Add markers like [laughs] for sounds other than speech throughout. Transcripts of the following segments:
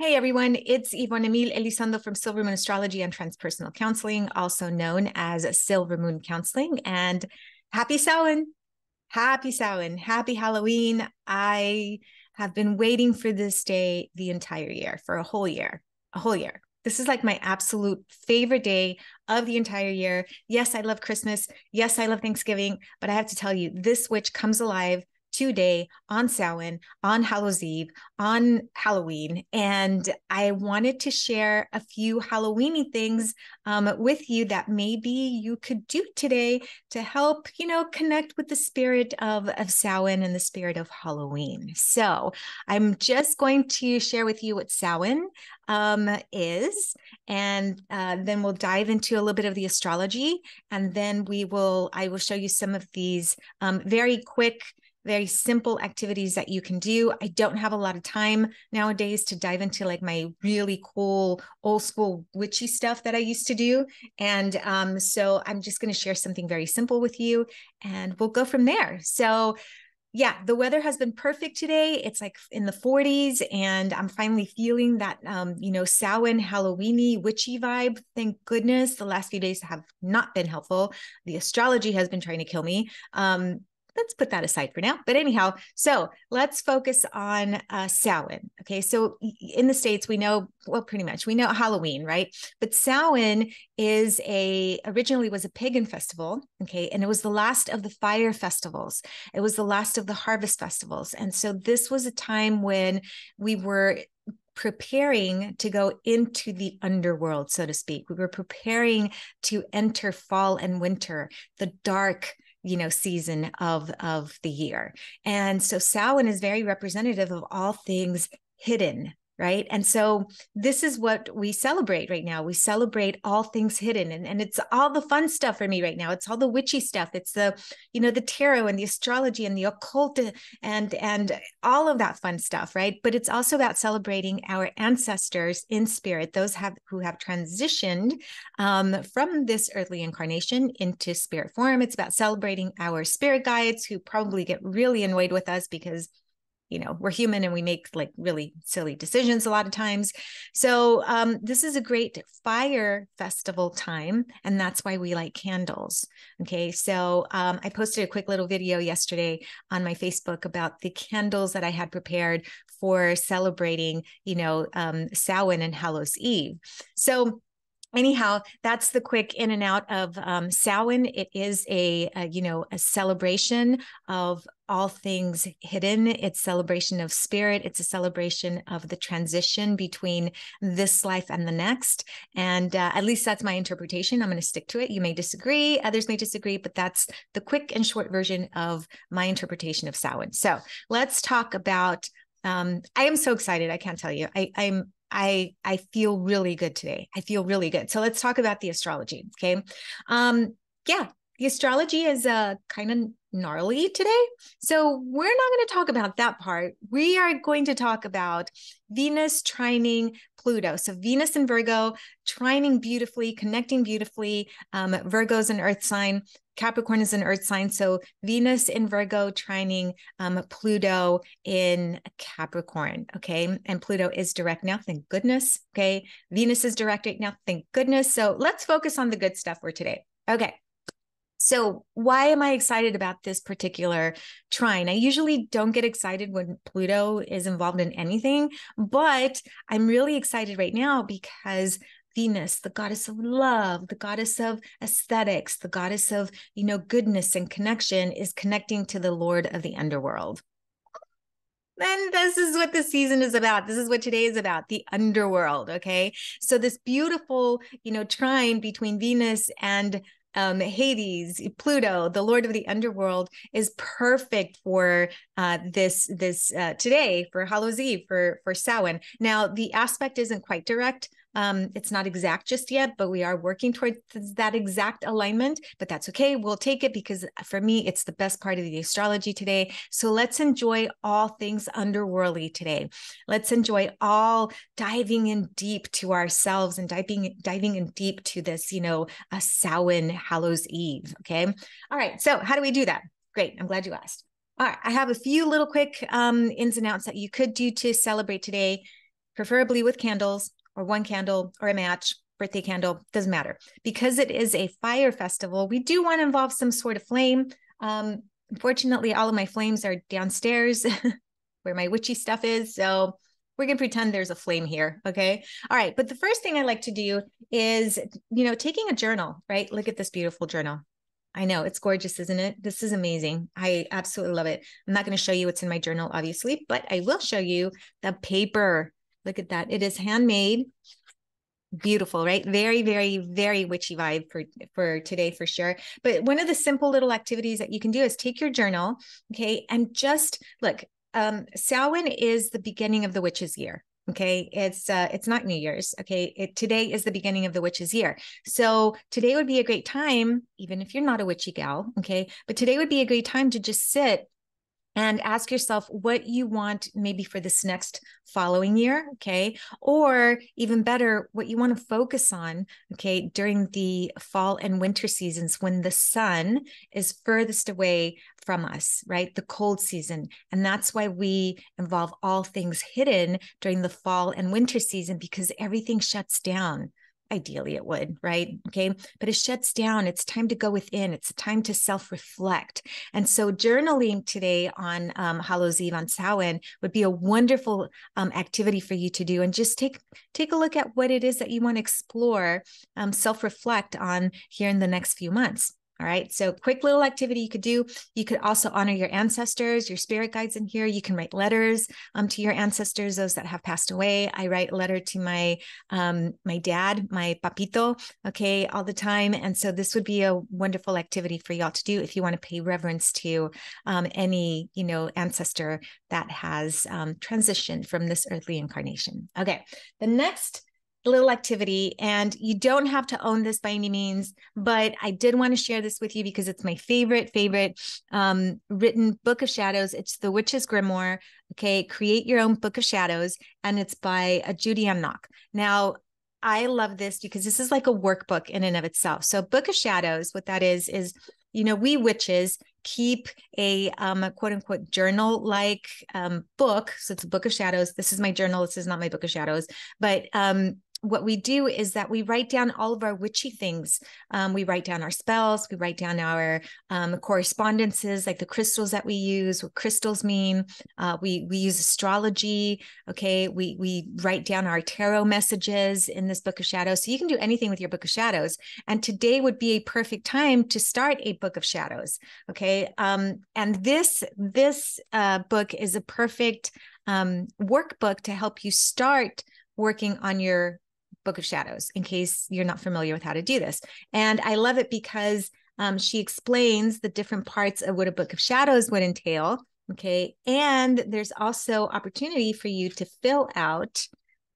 Hey everyone, it's Yvonne Emil Elizondo from Silver Moon Astrology and Transpersonal Counseling, also known as Silver Moon Counseling. And happy Samhain! Happy Samhain! Happy Halloween! I have been waiting for this day the entire year, for a whole year, a whole year. This is like my absolute favorite day of the entire year. Yes, I love Christmas. Yes, I love Thanksgiving. But I have to tell you, this witch comes alive today on Samhain, on Hallows Eve, on Halloween. And I wanted to share a few Halloweeny things um, with you that maybe you could do today to help, you know, connect with the spirit of, of Samhain and the spirit of Halloween. So I'm just going to share with you what Samhain um, is, and uh, then we'll dive into a little bit of the astrology, and then we will I will show you some of these um, very quick very simple activities that you can do. I don't have a lot of time nowadays to dive into like my really cool old school witchy stuff that I used to do. And um, so I'm just going to share something very simple with you and we'll go from there. So, yeah, the weather has been perfect today. It's like in the 40s, and I'm finally feeling that, um, you know, Samhain, Halloweeny, witchy vibe. Thank goodness the last few days have not been helpful. The astrology has been trying to kill me. Um, let's put that aside for now. But anyhow, so let's focus on uh, Samhain. Okay, so in the states we know well, pretty much we know Halloween, right? But Samhain is a originally was a pagan festival. Okay, and it was the last of the fire festivals. It was the last of the harvest festivals, and so this was a time when we were preparing to go into the underworld, so to speak. We were preparing to enter fall and winter, the dark, you know season of of the year. And so samhain is very representative of all things hidden right? And so this is what we celebrate right now. We celebrate all things hidden and, and it's all the fun stuff for me right now. It's all the witchy stuff. It's the you know the tarot and the astrology and the occult and and all of that fun stuff right? But it's also about celebrating our ancestors in spirit those have who have transitioned um, from this earthly incarnation into spirit form. It's about celebrating our spirit guides who probably get really annoyed with us because you know we're human and we make like really silly decisions a lot of times. So um, this is a great fire festival time and that's why we light candles okay? So um, i posted a quick little video yesterday on my facebook about the candles that i had prepared for celebrating you know um, samhain and hallows eve. So anyhow that's the quick in and out of um, samhain. It is a, a, you know a celebration of all things hidden. It's celebration of spirit. It's a celebration of the transition between this life and the next. And uh, at least that's my interpretation. I'm going to stick to it. You may disagree. Others may disagree but that's the quick and short version of my interpretation of samhain. So let's talk about um, I am so excited. I can't tell you. I, I'm I I feel really good today. I feel really good. So let's talk about the astrology. Okay. Um, yeah, the astrology is uh kind of gnarly today. So we're not going to talk about that part. We are going to talk about Venus trining Pluto. So Venus and Virgo trining beautifully, connecting beautifully. Um, Virgo's an earth sign. Capricorn is an earth sign. So Venus in Virgo trining um, Pluto in Capricorn. Okay. And Pluto is direct now. Thank goodness. Okay. Venus is direct right now. Thank goodness. So let's focus on the good stuff for today. Okay. So, why am I excited about this particular trine? I usually don't get excited when Pluto is involved in anything, but I'm really excited right now because Venus, the goddess of love, the goddess of aesthetics, the goddess of, you know, goodness and connection is connecting to the Lord of the underworld. Then this is what the season is about. This is what today is about the underworld. Okay. So, this beautiful, you know, trine between Venus and um, Hades, Pluto, the Lord of the underworld, is perfect for uh, this this uh, today for Hallows Eve for for Samhain. Now the aspect isn't quite direct, um, it's not exact just yet, but we are working towards that exact alignment. But that's okay. We'll take it because for me, it's the best part of the astrology today. So let's enjoy all things underworldly today. Let's enjoy all diving in deep to ourselves and diving diving in deep to this, you know, a Samhain Hallows Eve. Okay. All right. So how do we do that? Great. I'm glad you asked. All right. I have a few little quick um, ins and outs that you could do to celebrate today preferably with candles or one candle or a match, birthday candle, doesn't matter. Because it is a fire festival, we do want to involve some sort of flame. Um, unfortunately, all of my flames are downstairs [laughs] where my witchy stuff is. So we're going to pretend there's a flame here. Okay. All right. But the first thing I like to do is, you know, taking a journal, right? Look at this beautiful journal. I know it's gorgeous, isn't it? This is amazing. I absolutely love it. I'm not going to show you what's in my journal, obviously, but I will show you the paper. Look at that. It is handmade. Beautiful, right? Very, very, very witchy vibe for for today for sure. But one of the simple little activities that you can do is take your journal, okay, and just look. Um, Samhain is the beginning of the witch's year, okay it's uh it's not new year's okay it, today is the beginning of the witch's year so today would be a great time even if you're not a witchy gal okay but today would be a great time to just sit and ask yourself what you want maybe for this next following year okay? Or even better what you want to focus on okay during the fall and winter seasons when the sun is furthest away from us right? The cold season. And that's why we involve all things hidden during the fall and winter season because everything shuts down ideally it would right? Okay? But it shuts down. It's time to go within. It's time to self-reflect. And so journaling today on um, hallows eve on samhain would be a wonderful um, activity for you to do. And just take take a look at what it is that you want to explore um, self-reflect on here in the next few months all right. So, quick little activity you could do. You could also honor your ancestors, your spirit guides in here. You can write letters um, to your ancestors, those that have passed away. I write a letter to my um, my dad, my papito, okay, all the time. And so, this would be a wonderful activity for y'all to do if you want to pay reverence to um, any, you know, ancestor that has um, transitioned from this earthly incarnation. Okay. The next little activity and you don't have to own this by any means but i did want to share this with you because it's my favorite favorite um, written book of shadows it's the witch's grimoire okay create your own book of shadows and it's by a judy m now i love this because this is like a workbook in and of itself so book of shadows what that is is you know we witches keep a, um, a quote unquote journal like um, book. So it's a book of shadows. This is my journal. This is not my book of shadows, but um, what we do is that we write down all of our witchy things. Um, we write down our spells, we write down our um, correspondences, like the crystals that we use, what crystals mean. Uh, we we use astrology. Okay, we we write down our tarot messages in this book of shadows. So you can do anything with your book of shadows. And today would be a perfect time to start a book of shadows. Okay, um, and this this uh, book is a perfect um, workbook to help you start working on your Book of Shadows, in case you're not familiar with how to do this. And I love it because um, she explains the different parts of what a Book of Shadows would entail. Okay. And there's also opportunity for you to fill out.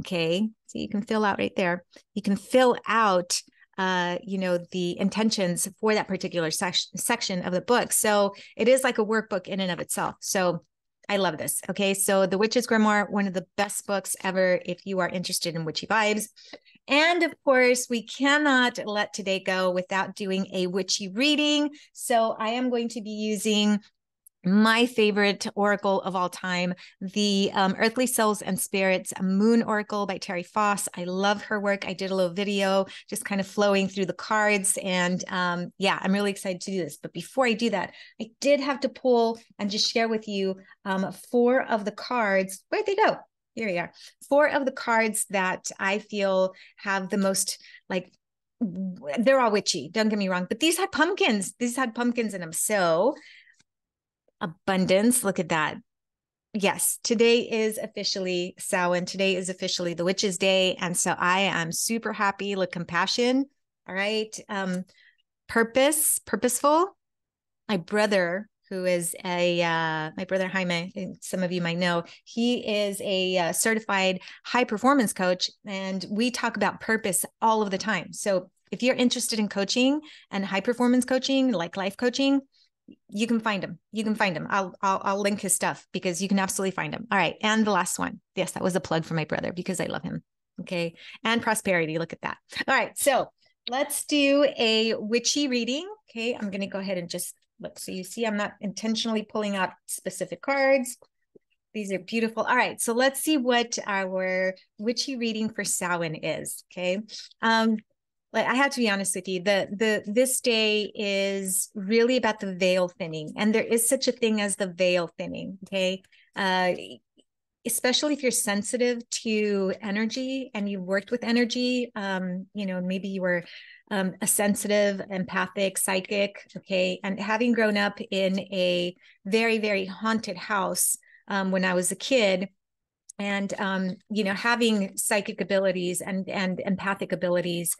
Okay. So you can fill out right there. You can fill out uh, you know, the intentions for that particular sec- section of the book. So it is like a workbook in and of itself. So I love this. Okay. So The Witch's Grimoire, one of the best books ever if you are interested in witchy vibes. And of course, we cannot let today go without doing a witchy reading. So I am going to be using my favorite oracle of all time, the um, Earthly Souls and Spirits Moon Oracle by Terri Foss. I love her work. I did a little video just kind of flowing through the cards. And um, yeah, I'm really excited to do this. But before I do that, I did have to pull and just share with you um, four of the cards. Where'd they go? Here we are. Four of the cards that I feel have the most like they're all witchy don't get me wrong but these had pumpkins these had pumpkins in them so abundance. Look at that. Yes, today is officially Samhain. Today is officially the Witches' Day. And so I am super happy. Look, compassion. All right. Um, purpose, purposeful. My brother, who is a uh, my brother Jaime, some of you might know, he is a uh, certified high performance coach, and we talk about purpose all of the time. So if you're interested in coaching and high performance coaching, like life coaching, you can find him. You can find him. I'll, I'll I'll link his stuff because you can absolutely find him. All right, and the last one. Yes, that was a plug for my brother because I love him. Okay, and prosperity. Look at that. All right, so let's do a witchy reading. Okay, I'm going to go ahead and just look. So you see, I'm not intentionally pulling out specific cards. These are beautiful. All right, so let's see what our witchy reading for Samhain is. Okay. Um, like I have to be honest with you, the the this day is really about the veil thinning, and there is such a thing as the veil thinning. Okay, uh, especially if you're sensitive to energy and you've worked with energy. Um, you know, maybe you were um, a sensitive, empathic, psychic. Okay, and having grown up in a very very haunted house um, when I was a kid and um, you know having psychic abilities and and empathic abilities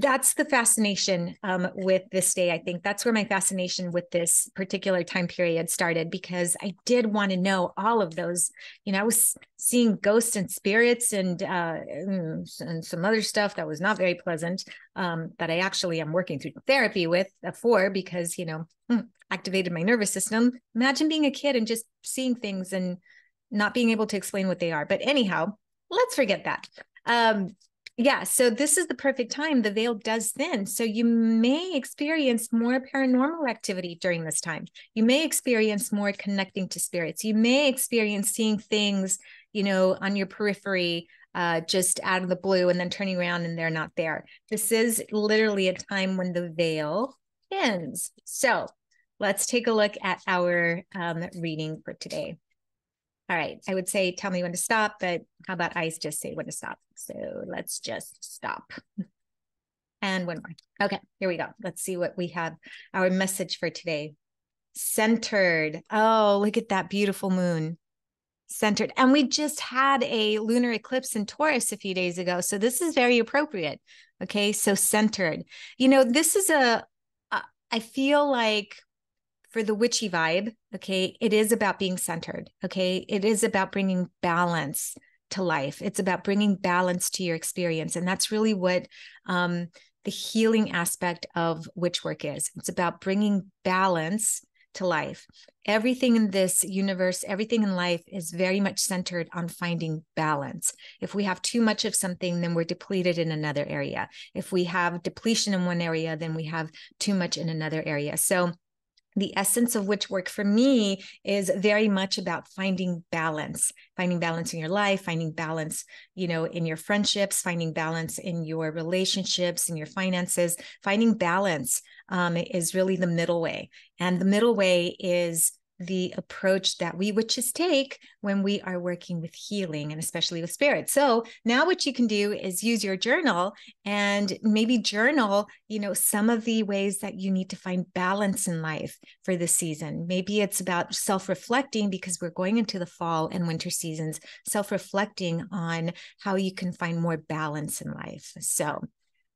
that's the fascination um, with this day. I think that's where my fascination with this particular time period started because I did want to know all of those. You know, I was seeing ghosts and spirits and uh, mm, and some other stuff that was not very pleasant. Um, that I actually am working through therapy with uh, for because you know hmm, activated my nervous system. Imagine being a kid and just seeing things and not being able to explain what they are. But anyhow, let's forget that. Um, yeah, so this is the perfect time. The veil does thin. So you may experience more paranormal activity during this time. You may experience more connecting to spirits. You may experience seeing things, you know, on your periphery uh, just out of the blue and then turning around and they're not there. This is literally a time when the veil thins. So let's take a look at our um, reading for today. All right. I would say tell me when to stop, but how about I just say when to stop? So let's just stop. And one more. Okay, here we go. Let's see what we have. Our message for today centered. Oh, look at that beautiful moon. Centered. And we just had a lunar eclipse in Taurus a few days ago. So this is very appropriate. Okay, so centered. You know, this is a. I feel like for the witchy vibe, okay, it is about being centered. Okay. It is about bringing balance to life. It's about bringing balance to your experience. And that's really what um, the healing aspect of witch work is. It's about bringing balance to life. Everything in this universe, everything in life is very much centered on finding balance. If we have too much of something, then we're depleted in another area. If we have depletion in one area, then we have too much in another area. So, the essence of witch work for me is very much about finding balance finding balance in your life finding balance you know in your friendships finding balance in your relationships in your finances. Finding balance um, is really the middle way. And the middle way is the approach that we witches take when we are working with healing and especially with spirit. So now what you can do is use your journal and maybe journal, you know, some of the ways that you need to find balance in life for this season. Maybe it's about self-reflecting because we're going into the fall and winter seasons, self-reflecting on how you can find more balance in life. So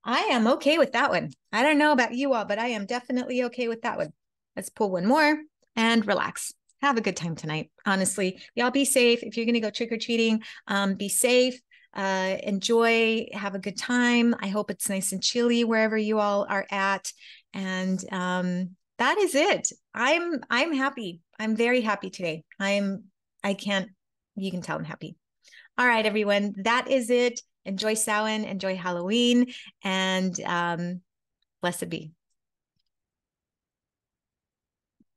I am okay with that one. I don't know about you all, but I am definitely okay with that one. Let's pull one more and relax. Have a good time tonight. Honestly, y'all be safe. If you're going to go trick or treating, um, be safe. Uh, enjoy, have a good time. I hope it's nice and chilly wherever you all are at. And um, that is it. I'm I'm happy. I'm very happy today. I'm I can't. You can tell I'm happy. All right, everyone. That is it. Enjoy Samhain. Enjoy Halloween, and um, blessed be.